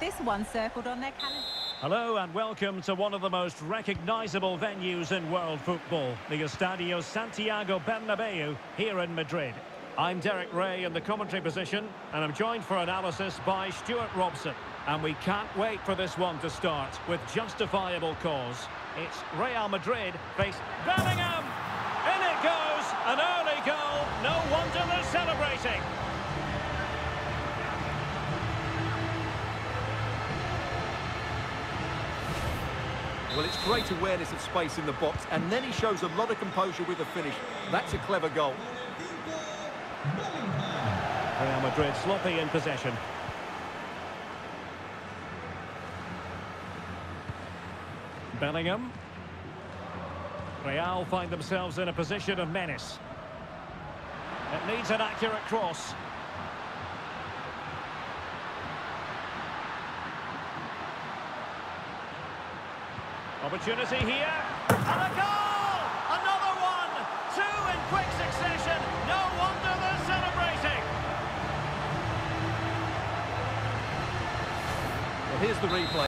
this one circled on their calendar. Hello and welcome to one of the most recognisable venues in world football, the Estadio Santiago Bernabeu here in Madrid. I'm Derek Ray in the commentary position and I'm joined for analysis by Stuart Robson. And we can't wait for this one to start with justifiable cause. It's Real Madrid face Bellingham! In it goes! An early goal! No wonder they're celebrating! Well, it's great awareness of space in the box, and then he shows a lot of composure with the finish. That's a clever goal. Real Madrid sloppy in possession. Bellingham. Real find themselves in a position of menace. It needs an accurate cross. Opportunity here. And a goal! Another one! Two in quick succession. No wonder they're celebrating. Well, here's the replay.